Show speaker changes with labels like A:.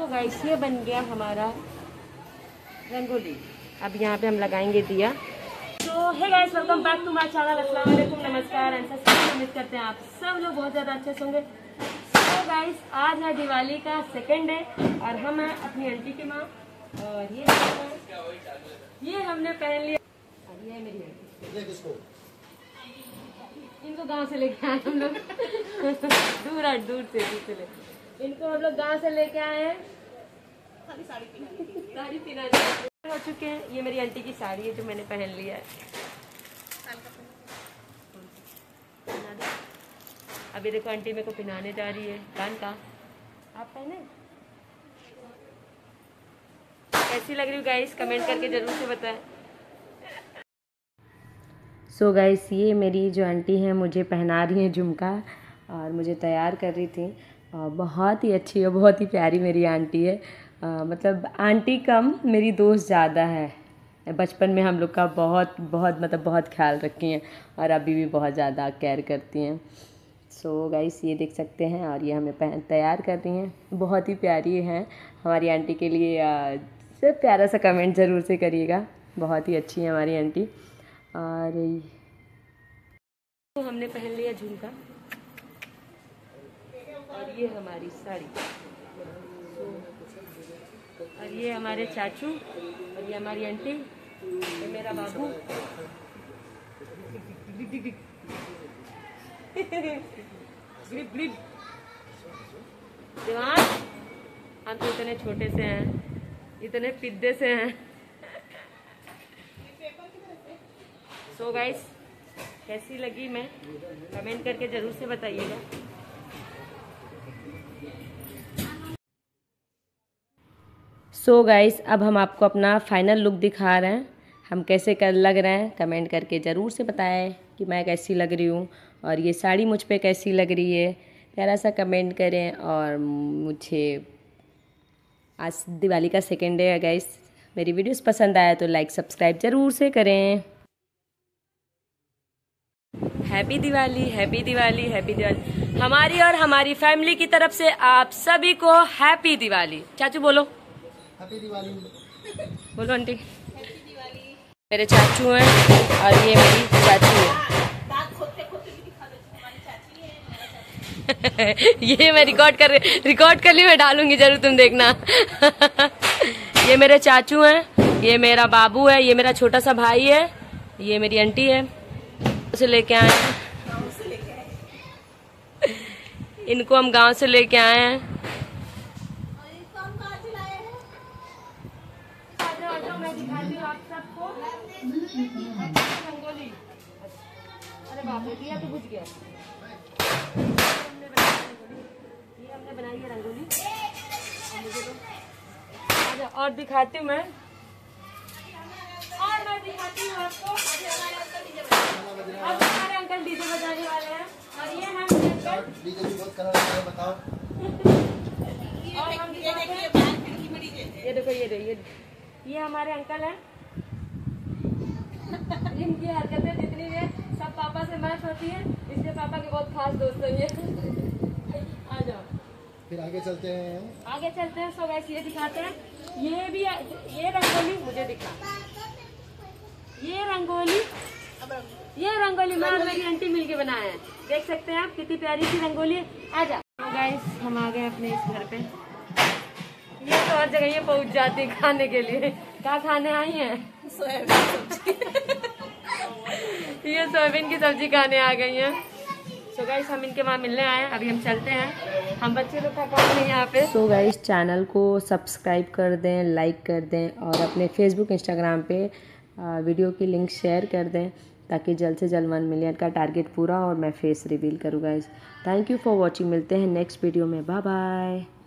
A: तो गाइस ये बन गया हमारा रंगोली। अब यहाँ पे हम लगाएँगे दिया। तो hey guys welcome back to my channel अस्सलाम वालेकुम नमस्कार एंड उम्मीद करते हैं आप सब लोग बहुत ज़्यादा अच्छे से होंगे। तो गाइस आज है दिवाली का सेकेंड डे और हम हैं अपनी आंटी की माँ और ये ये हमने पहन लिया। और ये मेरी आंटी इनको गाँव से लेके आए हम लोग। दूर है दूर से दूर से ले इनको हम लोग गाँव से लेके आए हैं। साड़ी पीना हो चुके हैं। ये मेरी आंटी की साड़ी है जो मैंने पहन लिया है। अभी देखो आंटी मेरे को पहनाने जा रही है। कान का। आप पहने? कैसी लग रही हूँ गाइस कमेंट करके ज़रूर से बताएँ। सो so गाइस ये मेरी जो आंटी हैं मुझे पहना रही हैं झुमका और मुझे तैयार कर रही थी। बहुत ही अच्छी और बहुत ही प्यारी मेरी आंटी है। मतलब आंटी कम, मेरी दोस्त ज़्यादा है। बचपन में हम लोग का बहुत बहुत मतलब बहुत ख्याल रखी हैं और अभी भी बहुत ज़्यादा केयर करती हैं। सो so गाइस ये देख सकते हैं और ये हमें पहन, तैयार कर रही हैं। बहुत ही प्यारी हैं। हमारी आंटी के लिए सब प्यारा सा कमेंट ज़रूर से करिएगा। बहुत ही अच्छी है हमारी आंटी। और तो हमने पहन लिया झुमका। और ये हमारी साड़ी। और ये हमारे चाचू, और ये हमारी आंटी, ये मेरा बाबू। ग्रिप हम तो इतने छोटे से हैं, इतने पिद्दे से हैं। सो so गाइस कैसी लगी मैं? कमेंट करके ज़रूर से बताइएगा। सो so गाइस अब हम आपको अपना फाइनल लुक दिखा रहे हैं। हम कैसे कर लग रहे हैं कमेंट करके ज़रूर से बताएँ कि मैं कैसी लग रही हूँ और ये साड़ी मुझ पर कैसी लग रही है। प्यारा सा कमेंट करें और मुझे आज दिवाली का सेकेंड डे है गाइस मेरी वीडियोस पसंद आया तो लाइक सब्सक्राइब ज़रूर से करें। Happy Diwali happy Diwali happy Diwali. हमारी और हमारी फैमिली की तरफ़ से आप सभी को हैप्पी दिवाली। चाचू, बोलो। बोलो आंटी। मेरे चाचू हैं और ये मेरी चाची है। ये मैं रिकॉर्ड कर रिकॉर्ड कर ली मैं डालूँगी ज़रूर तुम देखना। ये मेरे चाचू हैं ये मेरा बाबू है ये मेरा छोटा सा भाई है ये मेरी आंटी है। उसे लेके आए हैं। इनको हम गाँव से लेके आए हैं। अरे बाप रे दिया तो बुझ गया। ये हमने बनाई है रंगोली। और मुझे और दिखाती हूँ मैं। और मैं दिखाती हूँ आपको। अब हमारे अंकल डीजे बजाने वाले हैं। और ये है अंकल।
B: डीजे भी बहुत कलर है बताओ।
A: और हम दिखाते हैं। ये देखो ये देखो ये हमारे अंकल हैं। इनकी हरकतें जितनी भी है सब पापा से मैच होती है। इसलिए पापा के बहुत खास दोस्त हैं ये। आ जाओ।
B: फिर आगे चलते हैं।
A: आगे चलते हैं सो गैस ये दिखाते हैं। ये भी ये रंगोली मुझे दिखा। ये रंगोली ये रंगोली मैं और मेरी आंटी मिलके बनाए हैं। देख सकते हैं आप कितनी प्यारी सी रंगोली है। आ जाओ। गाइस हम आ गए अपने इस घर पे। हर जगह ये पहुँच जाती है खाने के लिए। क्या खाने आई हैं? ये सोयाबीन की सब्ज़ी खाने आ गई हैं। सो गाइस हम इनके वहाँ मिलने आए हैं। अभी हम चलते हैं। हम बच्चे लोग का काम नहीं यहाँ पे। सो गाइस चैनल को सब्सक्राइब कर दें लाइक कर दें और अपने फेसबुक इंस्टाग्राम पे वीडियो की लिंक शेयर कर दें ताकि जल्द से जल्द वन मिलियन का टारगेट पूरा और मैं फेस रिवील करूँ guys thank you for watching मिलते हैं नेक्स्ट वीडियो में. Bye bye